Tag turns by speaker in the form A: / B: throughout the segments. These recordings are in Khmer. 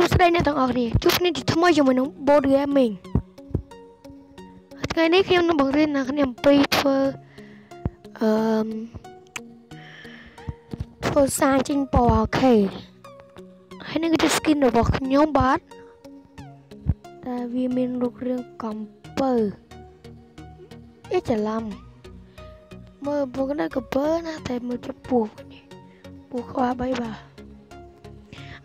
A: សួស្តីអ្នកទាំងអស់គ្នាជួបគ្នាជាថ្មីជាមួយនឹង Board Gaming ថ្ងៃនេះខ្ញុំនឹងបង្រៀនអ្នកគ្នាអំពីធ្វើអឺមធ្វើសារចេញពណ៌អូខេហើយនេះគឺជា skin របស់ខ្ញុំបាទតែវាមានរូបរាងកំពើអេច្រឡំមើលពួកនេះកំពើណាតែមើលចាប់ពោះវិញពោះក្បាល3បាទឥ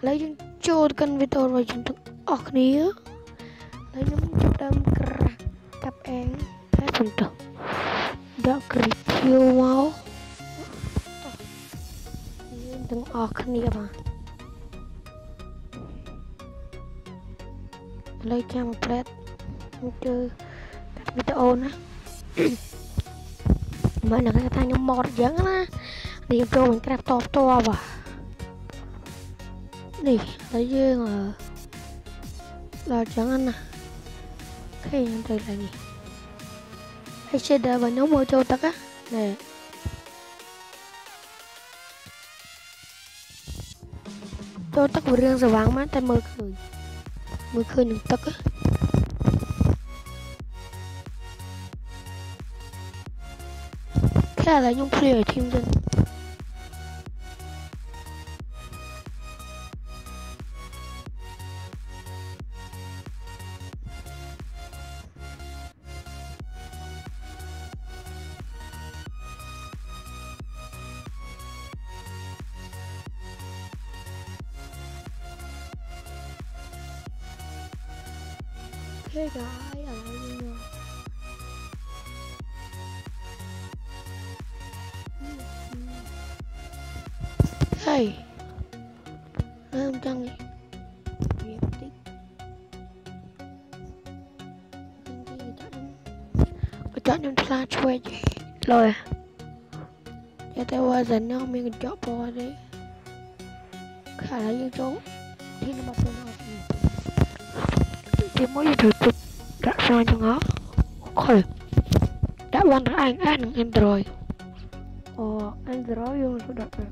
A: ឡូវយើង ចូលទៅកាន់វីដេអូរបស់យើងទាំងអស់គ្នាហើយខ្ញុំចាប់ដើមក្រាស់កាប់អេងហើយបន្តដាក់គ្រីភីវមកយើងទាំងអស់គ្នាបាទឥឡូវចាំផ្លែតខ្ញុំជើកាត់វីដេអូណាមើលនៅគេថាខ្ញុំមកអញ្ចឹងណានេះចូល Minecraft តបតបបាទនេះហើយយើងដល់ចឹងណាឃើញទៅឡើងនេះហើយ shader របស់ខ្ញុំមកចូលទឹកណាចូលទឹកវារឿងស្វាងមកតែមើលឃើ ញមើលឃើញនឹងទឹកខ្លះឡើយខ្ញុំព្រាយឲ្យធីមទៅហេកាយឥឡូវយើងហេអឺចង់នេះវាបន្តិចកញ្ចក់ ខ្ញុំផ្លាឆ្វេងលយតែតែវ៉ាសិននោះមានកញ្ចក់ពណ៌ទេខាងយើងចូលទីរបស់ខ្លួនអត់ ទីមួយយើងត្រូវដាក់សារទាំងអស់ខលដាក់បានទាំង iOS និង Android អូ Android យើងត្រូវដាក់ទៅ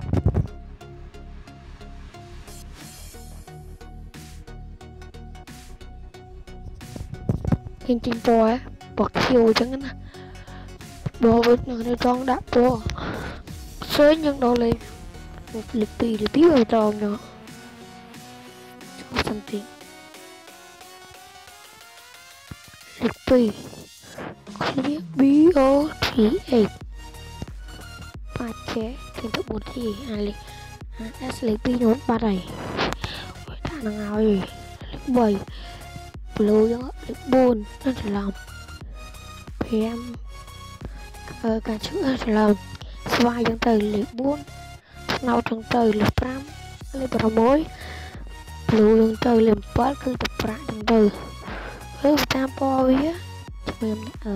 A: ឃើញជីងពណ៌ពណ៌ខៀវអញ្ចឹងណាបើវិញនឹងចង់ដាក់ពណ៌ផ្សេងយើងដល់លេខលេខ2លេខ2វាត្រង់នោះចូល something លេខ2 clear B O T H បាច់ចេះគេទៅ4ទីអាលេខ S លេខ2នោះបាត់ហើយដាក់នឹងហើយលេខ3 blue យកលេខ4នឹងច្រឡំ5អឺការឈឺច្រឡំស្វាយយើងទៅលេខ4ស្នោតយើងទៅលេខ5លេខ6 blue យើងទៅលេខ7គឺទៅប្រាក់យើងទៅ អឺតាមពណ៌វាជំរាបអឺ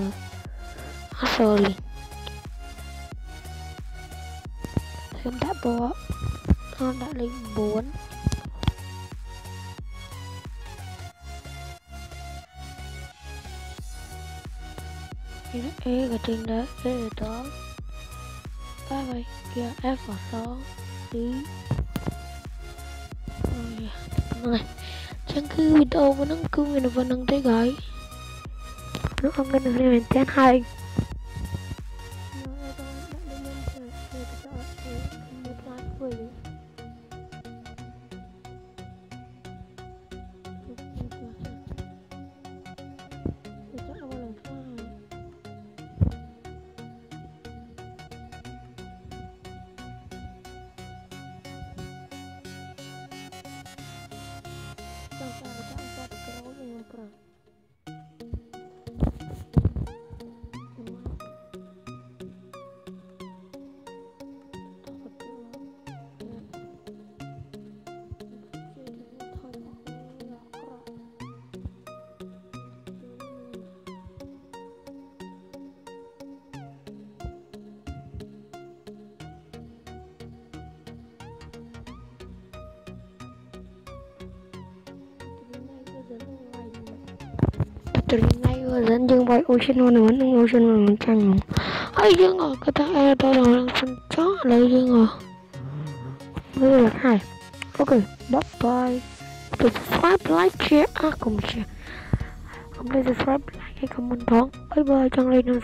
A: អត់ sorry ខ្ញុំដាក់ពណ៌អត់ដាក់លេខ4អេក៏ចេញដែរអេតបាយបាយគេ F អសទីអូយហ្នឹង ចឹងគឺវីដេអូហ្នឹងគឺមានប៉ុណ្្នឹងទេ guys នោះអរគុណអ្នកមែនតើហើយ ចាំចាំ ត្រីណៃ version យើងវាយ ocean 1នឹង ocean 1ចាំងហើយយើងក៏ថាអេតដល់សិនចោះឥឡូវយើងមើលហើយអូខេ10បាយទៅ subscribe like share អះកុំ share កុំភ្លេច subscribe like ឲ្យ comment ផងហើយបើចង់លេងនឹង